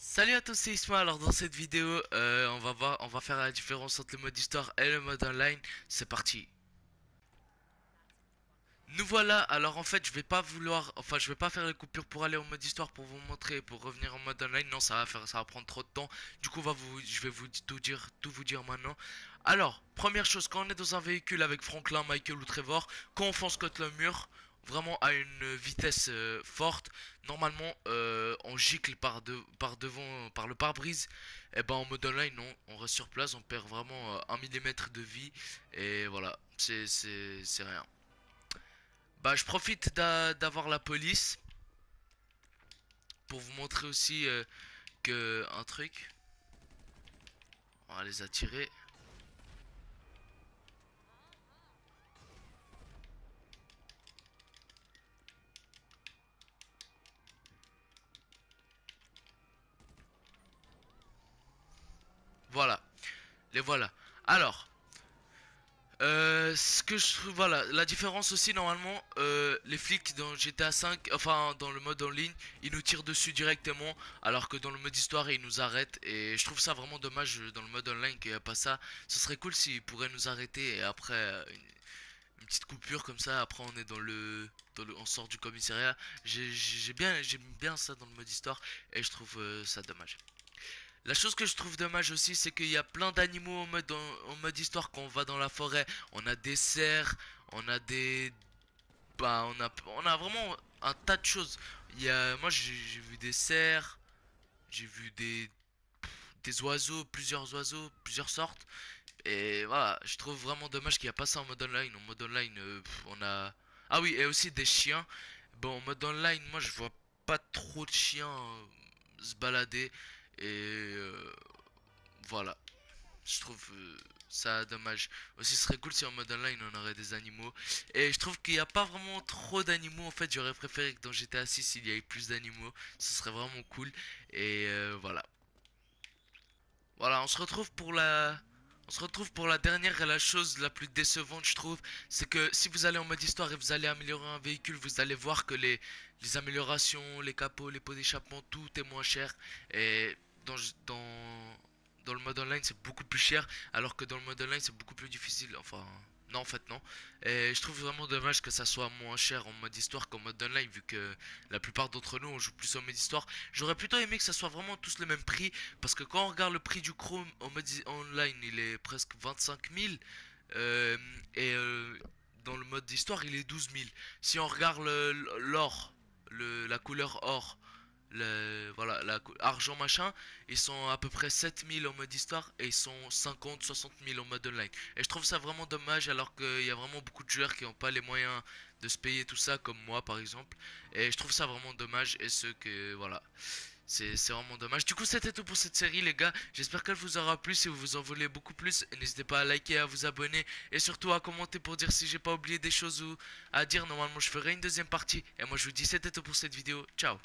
Salut à tous, c'est Isma. Alors dans cette vidéo, euh, on va faire la différence entre le mode histoire et le mode online. C'est parti. Nous voilà. Alors en fait, je vais pas vouloir, enfin, je vais pas faire les coupures pour aller au mode histoire pour vous montrer, pour revenir en mode online. Non, ça va faire, ça va prendre trop de temps. Du coup, je vais vous tout dire, tout vous dire maintenant. Alors, première chose, quand on est dans un véhicule avec Franklin, Michael ou Trevor, quand on fonce contre le mur, vraiment à une vitesse euh, forte. Normalement, euh, on gicle par, de, par devant, par le pare-brise. Et eh ben en mode online, non, on reste sur place, on perd vraiment euh, un millimètre de vie. Et voilà, c'est rien. Bah, je profite d'avoir la police pour vous montrer aussi que un truc. On va les attirer. Voilà. Les voilà. Alors. Euh, ce que je trouve, voilà, la différence aussi normalement, euh, les flics dans GTA 5, enfin dans le mode en ligne, ils nous tirent dessus directement, alors que dans le mode histoire ils nous arrêtent et je trouve ça vraiment dommage dans le mode online qu'il n'y a pas ça. Ce serait cool s'ils pourraient nous arrêter et après euh, une, petite coupure comme ça, après on est dans le on sort du commissariat. J'ai bien, j'aime bien ça dans le mode histoire et je trouve ça dommage. La chose que je trouve dommage aussi, c'est qu'il y a plein d'animaux en mode, histoire quand on va dans la forêt. On a des cerfs, on a des... Bah, on a, on a vraiment un tas de choses. Il moi, j'ai vu des cerfs, j'ai vu des, des oiseaux, plusieurs oiseaux, plusieurs sortes. Et voilà, je trouve vraiment dommage qu'il n'y a pas ça en mode online. En mode online, euh, on a... Ah oui, et aussi des chiens. Bon, en mode online, moi, je vois pas trop de chiens euh, se balader. Et euh, voilà. Je trouve euh, ça dommage. Aussi, ce serait cool si en mode online on aurait des animaux. Et je trouve qu'il n'y a pas vraiment trop d'animaux. En fait, j'aurais préféré que dans GTA 6 il y ait plus d'animaux. Ce serait vraiment cool. Et euh, voilà. Voilà, on se retrouve pour la on se retrouve pour la dernière et la chose la plus décevante je trouve C'est que si vous allez en mode histoire et vous allez améliorer un véhicule Vous allez voir que les, les améliorations, les capots, les pots d'échappement, tout est moins cher Et dans, le mode online c'est beaucoup plus cher Alors que dans le mode online c'est beaucoup plus difficile Enfin non, en fait, non. Et je trouve vraiment dommage que ça soit moins cher en mode histoire qu'en mode online, vu que la plupart d'entre nous, on joue plus en mode histoire. J'aurais plutôt aimé que ça soit vraiment tous le même prix, parce que quand on regarde le prix du Chrome en mode online, il est presque 25 000. Euh, et euh, dans le mode histoire, il est 12 000. Si on regarde l'or, la couleur or, le, voilà, la, machin, ils sont à peu près 7000 en mode histoire et ils sont 50, 60 000 en mode online. Et je trouve ça vraiment dommage alors qu'il y a vraiment beaucoup de joueurs qui n'ont pas les moyens de se payer tout ça, comme moi par exemple. Et je trouve ça vraiment dommage et ce que, voilà. C'est vraiment dommage. Du coup, c'était tout pour cette série, les gars. J'espère qu'elle vous aura plu. Si vous vous en voulez beaucoup plus, n'hésitez pas à liker, à vous abonner et surtout à commenter pour dire si j'ai pas oublié des choses ou à dire. Normalement, je ferai une deuxième partie. Et moi, je vous dis, c'était tout pour cette vidéo. Ciao